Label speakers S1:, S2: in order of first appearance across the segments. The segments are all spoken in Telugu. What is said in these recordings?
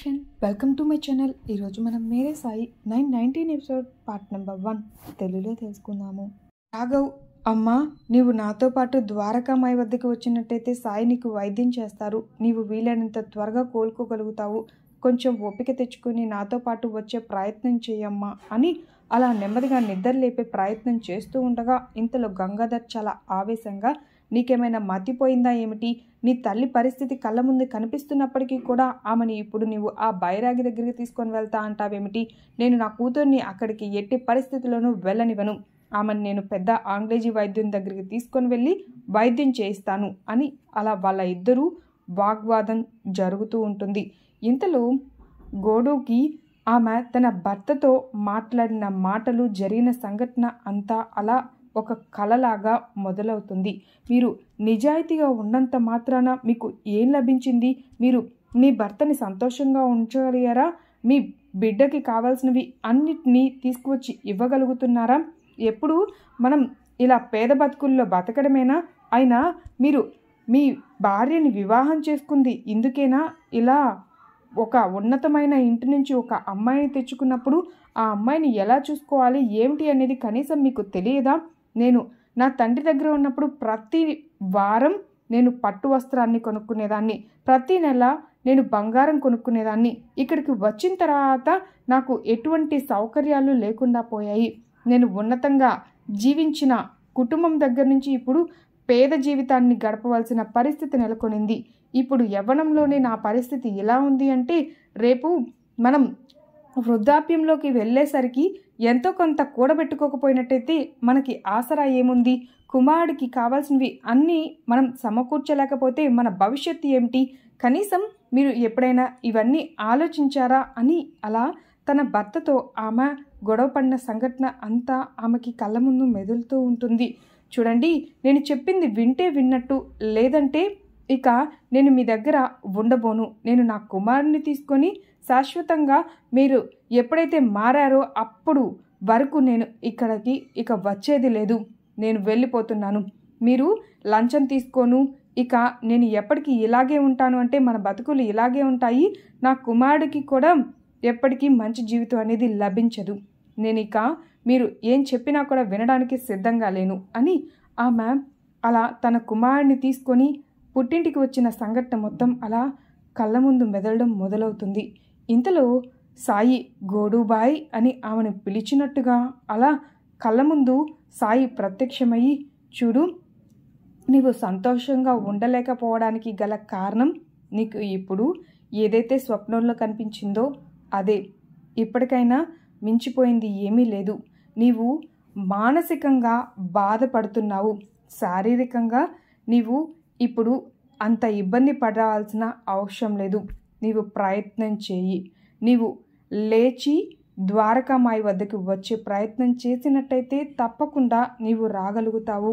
S1: Friend welcome to my channel ఈరోజు మనం మేరే Sai nine nineteen episode part number one తెలుగులో తెలుసుకుందాము. రాఘవ్ అమ్మా నీవు నాతో పాటు ద్వారకామాయి వద్దకు వచ్చినట్టయితే సాయి నీకు వైద్యం చేస్తారు. నీవు వీలైనంత త్వరగా కోలుకోగలుగుతావు. కొంచెం ఓపిక తెచ్చుకొని నాతో పాటు వచ్చే ప్రయత్నం చేయమ్మా అని అలా నెమ్మదిగా నిద్ర లేపే ప్రయత్నం చేస్తూ ఉండగా ఇంతలో గంగాధర్ చాలా ఆవేశంగా నీకేమైనా మతిపోయిందా ఏమిటి? నీ తల్లి పరిస్థితి కళ్ళ ముందు కనిపిస్తున్నప్పటికీ కూడా ఆమెని ఇప్పుడు నీవు ఆ బైరాగి దగ్గరికి తీసుకొని వెళ్తా అంటావేమిటి? నేను నా కూతుర్ని అక్కడికి ఎట్టి పరిస్థితుల్లోనూ వెళ్ళనివ్వను. ఆమెను నేను పెద్ద ఆంగ్లేజీ వైద్యం దగ్గరికి తీసుకొని వెళ్ళి వైద్యం చేయిస్తాను అని అలా వాళ్ళ ఇద్దరూ వాగ్వాదం జరుగుతూ ఉంటుంది. ఇంతలో గోడూకి ఆమె తన భర్తతో మాట్లాడిన మాటలు జరిగిన సంఘటన అంతా అలా ఒక కలలాగా మొదలవుతుంది. మీరు నిజాయితీగా ఉన్నంత మాత్రాన మీకు ఏం లభించింది? మీరు మీ భర్తని సంతోషంగా ఉంచగలిగారా? మీ బిడ్డకి కావాల్సినవి అన్నిటినీ తీసుకువచ్చి ఇవ్వగలుగుతున్నారా? ఎప్పుడు మనం ఇలా పేద బతుకుల్లో బతకడమేనా? అయినా మీరు మీ భార్యని వివాహం చేసుకుంది ఇందుకేనా? ఇలా ఒక ఉన్నతమైన ఇంటి నుంచి ఒక అమ్మాయిని తెచ్చుకున్నప్పుడు ఆ అమ్మాయిని ఎలా చూసుకోవాలి? ఏమిటి అనేది కనీసం మీకు తెలియదా? నేను నా తండ్రి దగ్గర ఉన్నప్పుడు ప్రతి వారం నేను పట్టు వస్త్రాన్ని కొనుక్కునేదాన్ని. ప్రతి నెల నేను బంగారం కొనుక్కునేదాన్ని. ఇక్కడికి వచ్చిన తర్వాత నాకు ఎటువంటి సౌకర్యాలు లేకుండా పోయాయి. నేను ఉన్నతంగా జీవించిన కుటుంబం దగ్గర నుంచి ఇప్పుడు పేద జీవితాన్ని గడపవలసిన పరిస్థితి నెలకొనింది. ఇప్పుడు యవ్వనంలోనే నా పరిస్థితి ఎలా ఉంది అంటే రేపు మనం వృద్ధాప్యంలోకి వెళ్ళేసరికి ఎంతో కొంత కూడబెట్టుకోకపోయినట్టయితే మనకి ఆసరా ఏముంది? కుమారుడికి కావాల్సినవి అన్నీ మనం సమకూర్చలేకపోతే మన భవిష్యత్తు ఏమిటి? కనీసం మీరు ఎప్పుడైనా ఇవన్నీ ఆలోచించారా అని అలా తన భర్తతో ఆమె గొడవపడిన సంఘటన అంతా ఆమెకి కళ్ళ ముందు మెదులుతూ ఉంటుంది. చూడండి నేను చెప్పింది వింటే విన్నట్టు లేదంటే ఇక నేను మీ దగ్గర ఉండబోను. నేను నా కుమారుని తీసుకొని శాశ్వతంగా మీరు ఎప్పుడైతే మారారో అప్పుడు వరకు నేను ఇక్కడికి ఇక వచ్చేది లేదు. నేను వెళ్ళిపోతున్నాను. మీరు లంచం తీసుకోను. ఇక నేను ఎప్పటికీ ఇలాగే ఉంటాను అంటే మన బతుకులు ఇలాగే ఉంటాయి. నా కుమారుడికి కూడా ఎప్పటికీ మంచి జీవితం అనేది లభించదు. నేను ఇక మీరు ఏం చెప్పినా కూడా వినడానికి సిద్ధంగా లేను అని ఆమె అలా తన కుమారుడిని తీసుకొని పుట్టింటికి వచ్చిన సంఘటన మొత్తం అలా కళ్ళ ముందు మెదలడం మొదలవుతుంది. ఇంతలో సాయి గోడుబాయ్ అని ఆమెను పిలిచినట్టుగా అలా కళ్ళ ముందు సాయి ప్రత్యక్షమయ్యి చూడు నీవు సంతోషంగా ఉండలేకపోవడానికి గల కారణం నీకు ఇప్పుడు ఏదైతే స్వప్నంలో కనిపించిందో అదే. ఇప్పటికైనా మించిపోయింది ఏమీ లేదు. నీవు మానసికంగా బాధపడుతున్నావు. శారీరకంగా నీవు ఇప్పుడు అంత ఇబ్బంది పడాల్సిన అవసరం లేదు. నీవు ప్రయత్నం చేయి. నీవు లేచి ద్వారకామాయి వద్దకు వచ్చే ప్రయత్నం చేసినట్టయితే తప్పకుండా నీవు రాగలుగుతావు.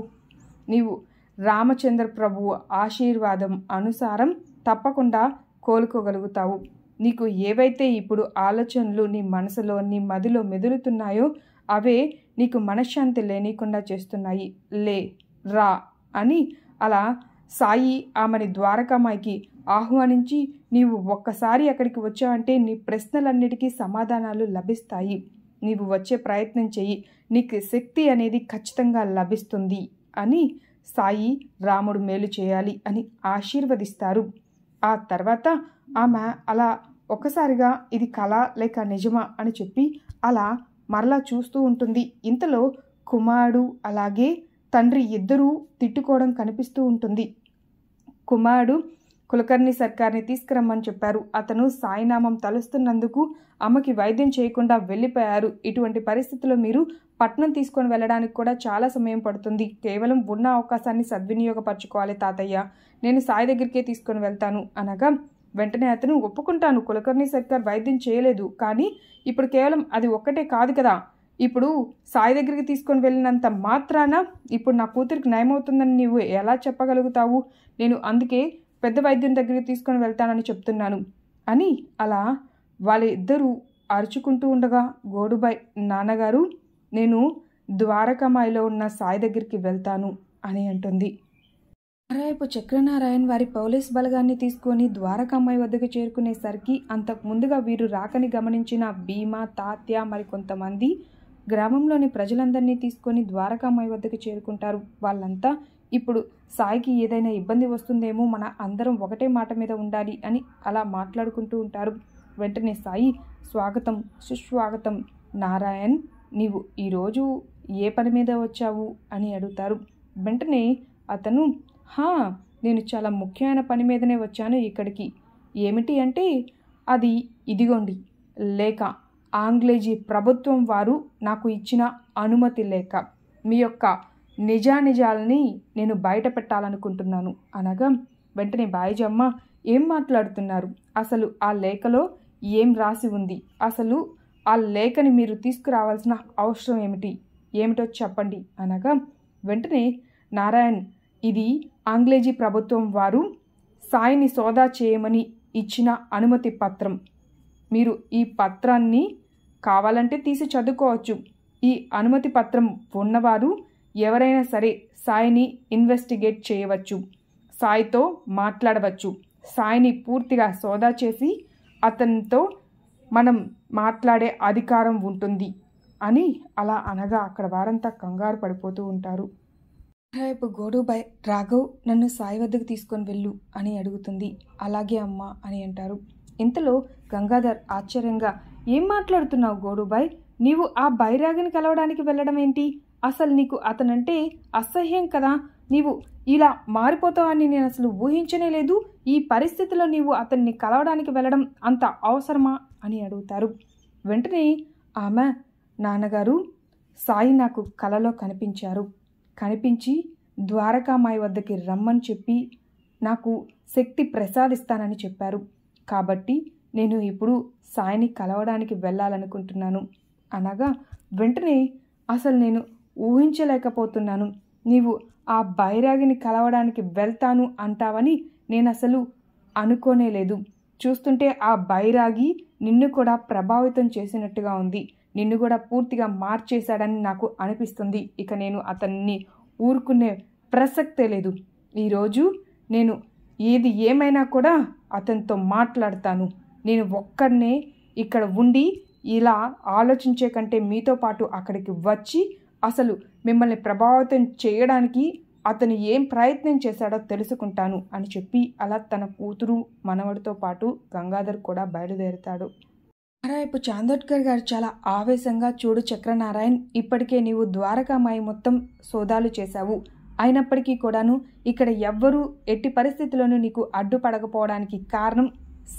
S1: నీవు రామచంద్ర ప్రభువు ఆశీర్వాదం అనుసారం తప్పకుండా కోలుకోగలుగుతావు. నీకు ఏవైతే ఇప్పుడు ఆలోచనలు నీ మనసులో నీ మదిలో మెదులుతున్నాయో అవే నీకు మనశ్శాంతి లేనికుండా చేస్తున్నాయి. లే రా అని అలా సాయి ఆమెని ద్వారకామాయికి ఆహ్వానించి నీవు ఒక్కసారి అక్కడికి వచ్చావంటే నీ ప్రశ్నలన్నిటికీ సమాధానాలు లభిస్తాయి. నీవు వచ్చే ప్రయత్నం చెయ్యి. నీకు శక్తి అనేది ఖచ్చితంగా లభిస్తుంది అని సాయి రాముడు మేలు చేయాలి అని ఆశీర్వదిస్తారు. ఆ తర్వాత ఆమె అలా ఒక్కసారిగా ఇది కళ లేక నిజమా? అని చెప్పి అలా మరలా చూస్తూ ఉంటుంది. ఇంతలో కుమారుడు అలాగే తండ్రి ఇద్దరూ తిట్టుకోవడం కనిపిస్తూ ఉంటుంది. కుమారుడు కులకర్ణి సర్కార్ని తీసుకురమ్మని చెప్పారు. అతను సాయినామం తలుస్తున్నందుకు అమ్మకి వైద్యం చేయకుండా వెళ్ళిపోయారు. ఇటువంటి పరిస్థితుల్లో మీరు పట్నం తీసుకొని వెళ్ళడానికి కూడా చాలా సమయం పడుతుంది. కేవలం ఉన్న అవకాశాన్ని సద్వినియోగపరచుకోవాలి తాతయ్య. నేను సాయి దగ్గరికే తీసుకొని వెళ్తాను. అనగా వెంటనే అతను ఒప్పుకుంటాను. కులకర్ణి సర్కార్ వైద్యం చేయలేదు. కానీ ఇప్పుడు కేవలం అది ఒక్కటే కాదు కదా. ఇప్పుడు సాయి దగ్గరికి తీసుకొని వెళ్ళినంత మాత్రాన ఇప్పుడు నా కూతురికి నయమవుతుందని నీవు ఎలా చెప్పగలుగుతావు? నేను అందుకే పెద్ద వైద్యుని దగ్గరికి తీసుకొని వెళ్తానని చెప్తున్నాను. అని అలా వాళ్ళిద్దరూ అరుచుకుంటూ ఉండగా గోడుబాయ్ నాన్నగారు నేను ద్వారకామాయిలో ఉన్న సాయి దగ్గరికి వెళ్తాను అని అంటుంది. మరోవైపు చక్రనారాయణ్ వారి పోలీస్ బలగాన్ని తీసుకొని ద్వారకామ్మాయి వద్దకు చేరుకునేసరికి అంతకు ముందుగా వీరు రాకని గమనించిన భీమా తాత్య మరి కొంతమంది గ్రామంలోని ప్రజలందరినీ తీసుకొని ద్వారకామాయి వద్దకు చేరుకుంటారు. వాళ్ళంతా ఇప్పుడు సాయికి ఏదైనా ఇబ్బంది వస్తుందేమో మన అందరం ఒకటే మాట మీద ఉండాలి అని అలా మాట్లాడుకుంటూ ఉంటారు. వెంటనే సాయి స్వాగతం సుస్వాగతం నారాయణ్ నీవు ఈరోజు ఏ పని మీద వచ్చావు అని అడుగుతారు. వెంటనే అతను హా నేను చాలా ముఖ్యమైన పని మీదనే వచ్చాను ఇక్కడికి. ఏమిటి అంటే అది ఇదిగోండి లేక ఆంగ్లేజీ ప్రభుత్వం వారు నాకు ఇచ్చిన అనుమతి లేక మీ యొక్క నిజానిజాలని నేను బయట పెట్టాలనుకుంటున్నాను అనగా వెంటనే బాయిజమ్మ ఏం మాట్లాడుతున్నారు? అసలు ఆ లేఖలో ఏం రాసి ఉంది? అసలు ఆ లేఖని మీరు తీసుకురావాల్సిన అవసరం ఏమిటి? ఏమిటో చెప్పండి. అనగా వెంటనే నారాయణ్ ఇది ఆంగ్లేజీ ప్రభుత్వం వారు సాయిని సోదా చేయమని ఇచ్చిన అనుమతి పత్రం. మీరు ఈ పత్రాన్ని కావాలంటే తీసి చదువుకోవచ్చు. ఈ అనుమతి పత్రం ఉన్నవారు ఎవరైనా సరే సాయిని ఇన్వెస్టిగేట్ చేయవచ్చు. సాయితో మాట్లాడవచ్చు. సాయిని పూర్తిగా సోదా చేసి అతనితో మనం మాట్లాడే అధికారం ఉంటుంది అని అలా అనగా అక్కడ వారంతా కంగారు పడిపోతూ ఉంటారు. రేపు గోడుబాయ్ రాఘవ్ నన్ను సాయి వద్దకు తీసుకొని వెళ్ళు అని అడుగుతుంది. అలాగే అమ్మ అని అంటారు. ఇంతలో గంగాధర్ ఆశ్చర్యంగా ఏం మాట్లాడుతున్నావు గోడుబాయ్? నీవు ఆ బైరాగిని కలవడానికి వెళ్ళడం ఏంటి అసలు నీకు అతనంటే అసహ్యం కదా. నీవు ఇలా మారిపోతావని నేను అసలు ఊహించనే లేదు. ఈ పరిస్థితిలో నీవు అతన్ని కలవడానికి వెళ్ళడం అంత అవసరమా అని అడుగుతారు. వెంటనే ఆమె నాన్నగారు సాయి నాకు కలలో కనిపించారు. కనిపించి ద్వారకామాయి వద్దకి రమ్మని చెప్పి నాకు శక్తి ప్రసాదిస్తానని చెప్పారు. కాబట్టి నేను ఇప్పుడు సాయిని కలవడానికి వెళ్ళాలనుకుంటున్నాను. అనగా వెంటనే అసలు నేను ఊహించలేకపోతున్నాను. నీవు ఆ బైరాగిని కలవడానికి వెళ్తాను అంటావని నేను అసలు అనుకోనే లేదు చూస్తుంటే ఆ బైరాగి నిన్ను కూడా ప్రభావితం చేసినట్టుగా ఉంది. నిన్ను కూడా పూర్తిగా మార్చేశాడని నాకు అనిపిస్తుంది. ఇక నేను అతన్ని ఊరుకునే ప్రసక్తే లేదు. ఈరోజు నేను ఏది ఏమైనా కూడా అతనితో మాట్లాడతాను. నేను ఒక్కడనే ఇక్కడ ఉండి ఇలా ఆలోచించే కంటే మీతో పాటు అక్కడికి వచ్చి అసలు మిమ్మల్ని ప్రభావితం చేయడానికి అతను ఏం ప్రయత్నం చేశాడో తెలుసుకుంటాను అని చెప్పి అలా తన కూతురు మనవడితో పాటు గంగాధర్ కూడా బయలుదేరుతాడు. మరోవైపు చాందోడ్కర్ గారు చాలా ఆవేశంగా చూడు చక్రనారాయణ్ ఇప్పటికే నీవు ద్వారకామాయి మొత్తం సోదాలు చేశావు. అయినప్పటికీ కూడాను ఇక్కడ ఎవ్వరూ ఎట్టి పరిస్థితుల్లోనూ నీకు అడ్డుపడకపోవడానికి కారణం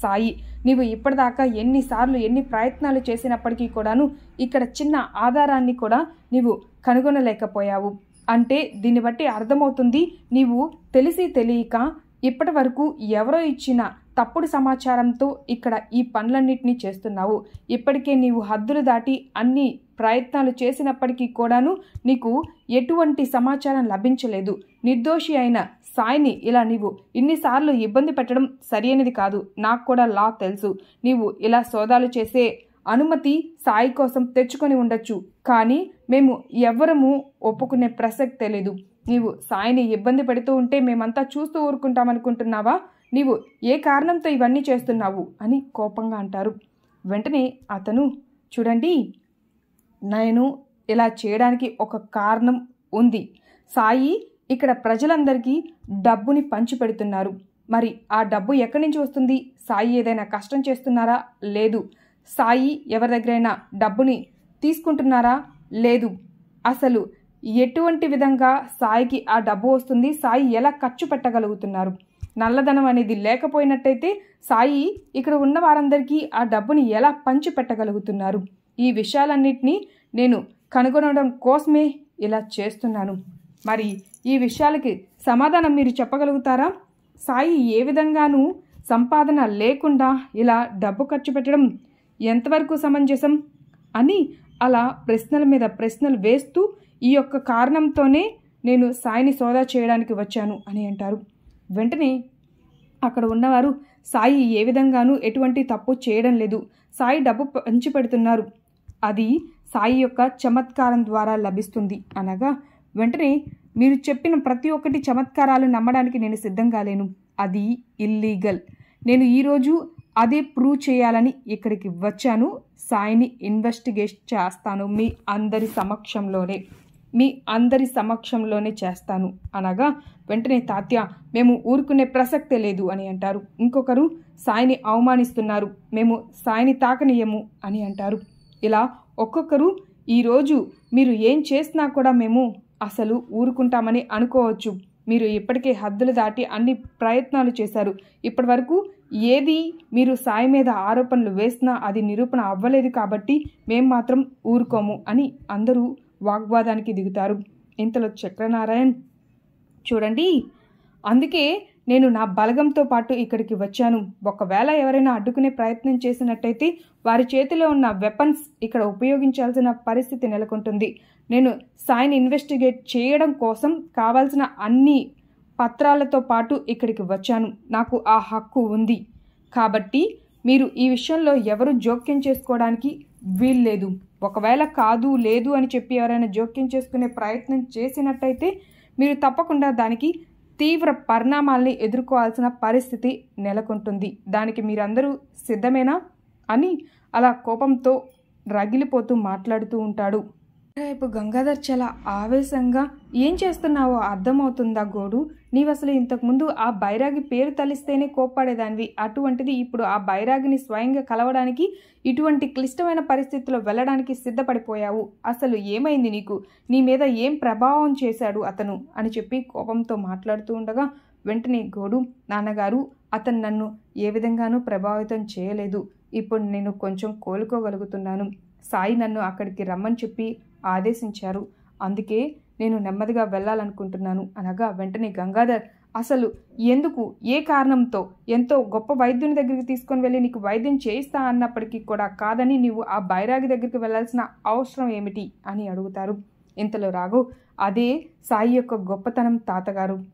S1: సాయి. నీవు ఇప్పటిదాకా ఎన్నిసార్లు ఎన్ని ప్రయత్నాలు చేసినప్పటికీ కూడాను ఇక్కడ చిన్న ఆధారాన్ని కూడా నీవు కనుగొనలేకపోయావు. అంటే దీన్ని బట్టి అర్థమవుతుంది నీవు తెలిసి తెలియక ఇప్పటి వరకు ఎవరో ఇచ్చిన తప్పుడు సమాచారంతో ఇక్కడ ఈ పనులన్నింటినీ చేస్తున్నావు. ఇప్పటికే నీవు హద్దులు దాటి అన్ని ప్రయత్నాలు చేసినప్పటికీ కూడాను నీకు ఎటువంటి సమాచారం లభించలేదు. నిర్దోషి అయిన సాయిని ఇలా నీవు ఇన్నిసార్లు ఇబ్బంది పెట్టడం సరైనది కాదు. నాకు కూడా లా తెలుసు. నీవు ఇలా సోదాలు చేసే అనుమతి సాయి కోసం తెచ్చుకొని ఉండొచ్చు. కానీ మేము ఎవ్వరము ఒప్పుకునే ప్రసక్తే లేదు. నీవు సాయిని ఇబ్బంది పెడుతూ ఉంటే మేమంతా చూస్తూ ఊరుకుంటామనుకుంటున్నావా? నీవు ఏ కారణంతో ఇవన్నీ చేస్తున్నావు? అని కోపంగా అంటారు. వెంటనే అతను చూడండి నేను ఇలా చేయడానికి ఒక కారణం ఉంది. సాయి ఇక్కడ ప్రజలందరికీ డబ్బుని పంచిపెడుతున్నారు మరి ఆ డబ్బు ఎక్కడి నుంచి వస్తుంది? సాయి ఏదైనా కష్టం చేస్తున్నారా? లేదు. సాయి ఎవరి దగ్గరైనా డబ్బుని తీసుకుంటున్నారా? లేదు. అసలు ఎటువంటి విధంగా సాయికి ఆ డబ్బు వస్తుంది? సాయి ఎలా ఖర్చు పెట్టగలుగుతున్నారు? నల్లధనం అనేది లేకపోయినట్టయితే సాయి ఇక్కడ ఉన్న వారందరికీ ఆ డబ్బుని ఎలా పంచి పెట్టగలుగుతున్నారు? ఈ విషయాలన్నింటినీ నేను కనుగొనడం కోసమే ఇలా చేస్తున్నాను. మరి ఈ విషయాలకి సమాధానం మీరు చెప్పగలుగుతారా? సాయి ఏ విధంగానూ సంపాదన లేకుండా ఇలా డబ్బు ఖర్చు పెట్టడం ఎంతవరకు సమంజసం? అని అలా ప్రశ్నల మీద ప్రశ్నలు వేస్తూ ఈ యొక్క కారణంతోనే నేను సాయిని సోదా చేయడానికి వచ్చాను అని అంటారు. వెంటనే అక్కడ ఉన్నవారు సాయి ఏ విధంగానూ ఎటువంటి తప్పు చేయడం లేదు. సాయి డబ్బు పంచి పెడుతున్నారు. అది సాయి యొక్క చమత్కారం ద్వారా లభిస్తుంది. అనగా వెంటనే మీరు చెప్పిన ప్రతి ఒక్కటి చమత్కారాలు నమ్మడానికి నేను సిద్ధంగా లేను. అది ఇల్లీగల్. నేను ఈరోజు అదే ప్రూవ్ చేయాలని ఇక్కడికి వచ్చాను. సాయిని ఇన్వెస్టిగేట్ చేస్తాను మీ అందరి సమక్షంలోనే. మీ అందరి సమక్షంలోనే చేస్తాను. అనగా వెంటనే తాత్య మేము ఊరుకునే ప్రసక్తే లేదు అని అంటారు. ఇంకొకరు సాయిని అవమానిస్తున్నారు. మేము సాయిని తాకనీయము అని అంటారు. ఇలా ఒక్కొక్కరు ఈరోజు మీరు ఏం చేసినా కూడా మేము అసలు ఊరుకుంటామని అనుకోవచ్చు. మీరు ఇప్పటికే హద్దులు దాటి అన్ని ప్రయత్నాలు చేశారు. ఇప్పటి వరకు ఏది మీరు సాయి మీద ఆరోపణలు వేసినా అది నిరూపణ అవ్వలేదు కాబట్టి మేం మాత్రం ఊరుకోము అని అందరూ వాగ్వాదానికి దిగుతారు. ఇంతలో చక్రనారాయణ్ చూడండి అందుకే నేను నా బలగంతో పాటు ఇక్కడికి వచ్చాను. ఒకవేళ ఎవరైనా అడ్డుకునే ప్రయత్నం చేసినట్టయితే వారి చేతిలో ఉన్న వెపన్స్ ఇక్కడ ఉపయోగించాల్సిన పరిస్థితి నెలకొంటుంది. నేను సాయిని ఇన్వెస్టిగేట్ చేయడం కోసం కావాల్సిన అన్ని పత్రాలతో పాటు ఇక్కడికి వచ్చాను. నాకు ఆ హక్కు ఉంది. కాబట్టి మీరు ఈ విషయంలో ఎవరు జోక్యం చేసుకోవడానికి వీల్లేదు. ఒకవేళ కాదు లేదు అని చెప్పి ఎవరైనా జోక్యం చేసుకునే ప్రయత్నం చేసినట్టయితే మీరు తప్పకుండా దానికి తీవ్ర పరిణామాల్ని ఎదుర్కోవాల్సిన పరిస్థితి నెలకొంటుంది. దానికి మీరందరూ సిద్ధమేనా? అని అలా కోపంతో రగిలిపోతూ మాట్లాడుతూ ఉంటాడు. రేపు గంగాధర్ చాలా ఆవేశంగా ఏం చేస్తున్నావో అర్థమవుతుందా గోడు? నీవు అసలు ఇంతకుముందు ఆ బైరాగి పేరు తలిస్తేనే కోప్పడేదానివి. అటువంటిది ఇప్పుడు ఆ బైరాగిని స్వయంగా కలవడానికి ఇటువంటి క్లిష్టమైన పరిస్థితుల్లో వెళ్ళడానికి సిద్ధపడిపోయావు. అసలు ఏమైంది నీకు? నీ మీద ఏం ప్రభావం చేశాడు అతను? అని చెప్పి కోపంతో మాట్లాడుతూ ఉండగా వెంటనే గోడు నాన్నగారు అతను నన్ను ఏ విధంగానూ ప్రభావితం చేయలేదు. ఇప్పుడు నేను కొంచెం కోలుకోగలుగుతున్నాను. సాయి నన్ను అక్కడికి రమ్మని చెప్పి ఆదేశించారు. అందుకే నేను నెమ్మదిగా వెళ్ళాలనుకుంటున్నాను. అనగా వెంటనే గంగాధర్ అసలు ఎందుకు ఏ కారణంతో ఎంతో గొప్ప వైద్యుని దగ్గరికి తీసుకొని వెళ్ళి నీకు వైద్యం చేయిస్తా అన్నప్పటికీ కూడా కాదని నీవు ఆ బైరాగి దగ్గరికి వెళ్ళాల్సిన అవసరం ఏమిటి? అని అడుగుతారు. ఇంతలో రాఘవ్ అదే సాయి యొక్క గొప్పతనం తాతగారు.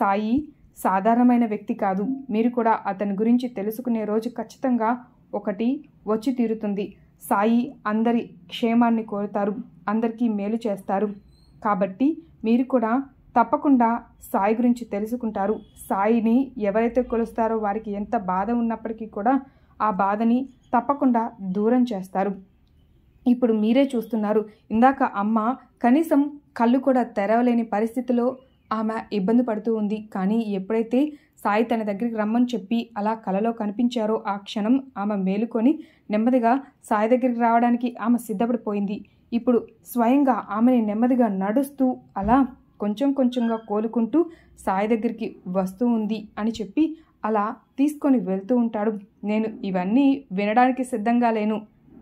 S1: సాయి సాధారణమైన వ్యక్తి కాదు. మీరు కూడా అతని గురించి తెలుసుకునే రోజు ఖచ్చితంగా ఒకటి వచ్చి తీరుతుంది. సాయి అందరి క్షేమాన్ని కోరుతారు. అందరికీ మేలు చేస్తారు. కాబట్టి మీరు కూడా తప్పకుండా సాయి గురించి తెలుసుకుంటారు. సాయిని ఎవరైతే కొలుస్తారో వారికి ఎంత బాధ ఉన్నప్పటికీ కూడా ఆ బాధని తప్పకుండా దూరం చేస్తారు. ఇప్పుడు మీరే చూస్తున్నారు. ఇందాక అమ్మ కనీసం కళ్ళు కూడా తెరవలేని పరిస్థితిలో ఆమె ఇబ్బంది పడుతూ ఉంది. కానీ ఎప్పుడైతే సాయి తన దగ్గరికి రమ్మని చెప్పి అలా కలలో కనిపించారో ఆ క్షణం ఆమె మేలుకొని నెమ్మదిగా సాయి దగ్గరికి రావడానికి ఆమె సిద్ధపడిపోయింది. ఇప్పుడు స్వయంగా ఆమెని నెమ్మదిగా నడుస్తూ అలా కొంచెం కొంచెంగా కోలుకుంటూ సాయి దగ్గరికి వస్తూ ఉంది అని చెప్పి అలా తీసుకొని వెళ్తూ ఉంటాడు. నేను ఇవన్నీ వినడానికి సిద్ధంగా లేను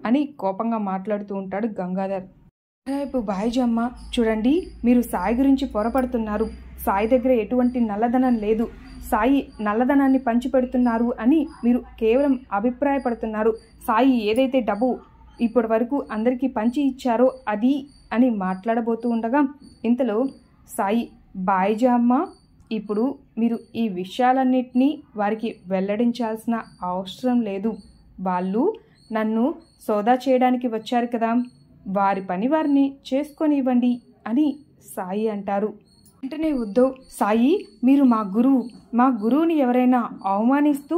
S1: అని కోపంగా మాట్లాడుతూ ఉంటాడు గంగాధర్. రేపు బాయిజమ్మ చూడండి మీరు సాయి గురించి పొరపడుతున్నారు. సాయి దగ్గర ఎటువంటి నల్లధనం లేదు. సాయి నల్లధనాన్ని పంచిపెడుతున్నారు అని మీరు కేవలం అభిప్రాయపడుతున్నారు. సాయి ఏదైతే డబ్బు ఇప్పటి వరకు అందరికీ పంచి ఇచ్చారో అది అని మాట్లాడబోతూ ఉండగా ఇంతలో సాయి బాయిజామ్మ ఇప్పుడు మీరు ఈ విషయాలన్నింటినీ వారికి వెల్లడించాల్సిన అవసరం లేదు. వాళ్ళు నన్ను సోదా చేయడానికి వచ్చారు కదా వారి పని వారిని చేసుకొని ఇవ్వండి అని సాయి అంటారు. వెంటనే ఉద్దవ్ సాయి మీరు మా గురువు. మా గురువుని ఎవరైనా అవమానిస్తూ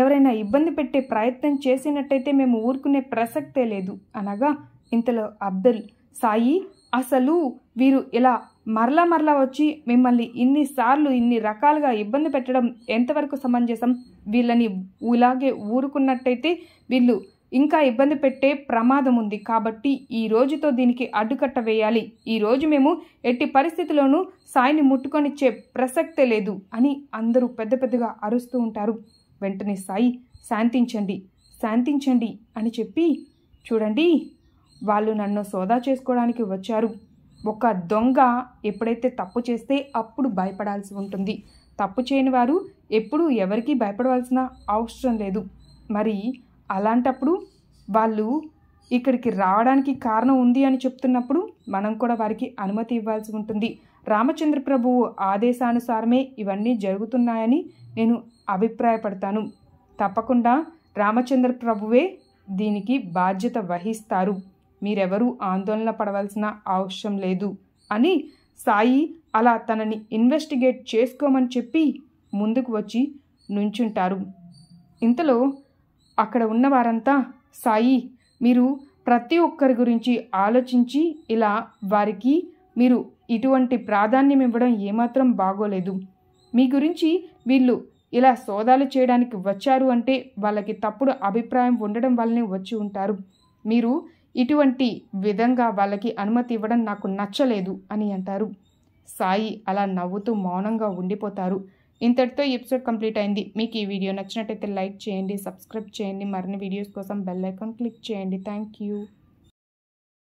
S1: ఎవరైనా ఇబ్బంది పెట్టే ప్రయత్నం చేసినట్టయితే మేము ఊరుకునే ప్రసక్తే లేదు. అనగా ఇంతలో అబ్దుల్ సాయి అసలు వీరు ఇలా మరలా మరలా వచ్చి మిమ్మల్ని ఇన్నిసార్లు ఇన్ని రకాలుగా ఇబ్బంది పెట్టడం ఎంతవరకు సమంజసం? వీళ్ళని ఇలాగే ఊరుకున్నట్టయితే వీళ్ళు ఇంకా ఇబ్బంది పెట్టే ప్రమాదం ఉంది. కాబట్టి ఈ రోజుతో దీనికి అడ్డుకట్ట వేయాలి. ఈ రోజు మేము ఎట్టి పరిస్థితిలోనూ సాయిని ముట్టుకొనిచ్చే ప్రసక్తే లేదు అని అందరూ పెద్ద పెద్దగా అరుస్తూ ఉంటారు. వెంటనే సాయి శాంతించండి శాంతించండి అని చెప్పి చూడండి వాళ్ళు నన్ను సోదా చేసుకోవడానికి వచ్చారు. ఒక దొంగ ఎప్పుడైతే తప్పు చేస్తే అప్పుడు భయపడాల్సి ఉంటుంది. తప్పు చేయని వారు ఎప్పుడూ ఎవరికీ భయపడవలసిన అవసరం లేదు. మరి అలాంటప్పుడు వాళ్ళు ఇక్కడికి రావడానికి కారణం ఉంది అని చెప్తున్నప్పుడు మనం కూడా వారికి అనుమతి ఇవ్వాల్సి ఉంటుంది. రామచంద్ర ప్రభువు ఆదేశానుసారమే ఇవన్నీ జరుగుతున్నాయని నేను అభిప్రాయపడతాను. తప్పకుండా రామచంద్ర ప్రభువే దీనికి బాధ్యత వహిస్తారు. మీరెవరూ ఆందోళన పడవలసిన అవసరం లేదు అని సాయి అలా తనని ఇన్వెస్టిగేట్ చేసుకోమని చెప్పి ముందుకు వచ్చి నుంచుంటారు. ఇంతలో అక్కడ ఉన్న వారంతా సాయి మీరు ప్రతి ఒక్కరి గురించి ఆలోచించి ఇలా వారికి మీరు ఇటువంటి ప్రాధాన్యం ఇవ్వడం ఏమాత్రం బాగోలేదు. మీ గురించి వీళ్ళు ఇలా సోదాలు చేయడానికి వచ్చారు అంటే వాళ్ళకి తప్పుడు అభిప్రాయం ఉండడం వల్లనే వచ్చి ఉంటారు. మీరు ఇటువంటి విధంగా వాళ్ళకి అనుమతి ఇవ్వడం నాకు నచ్చలేదు అని అంటారు. సాయి అలా నవ్వుతూ మౌనంగా ఉండిపోతారు. ఇంతటితో ఎపిసోడ్ కంప్లీట్ అయింది. మీకు ఈ వీడియో నచ్చినట్టయితే లైక్ చేయండి సబ్స్క్రైబ్ చేయండి. మరిన్ని వీడియోస్ కోసం బెల్ ఐకాన్ క్లిక్ చేయండి. Thank you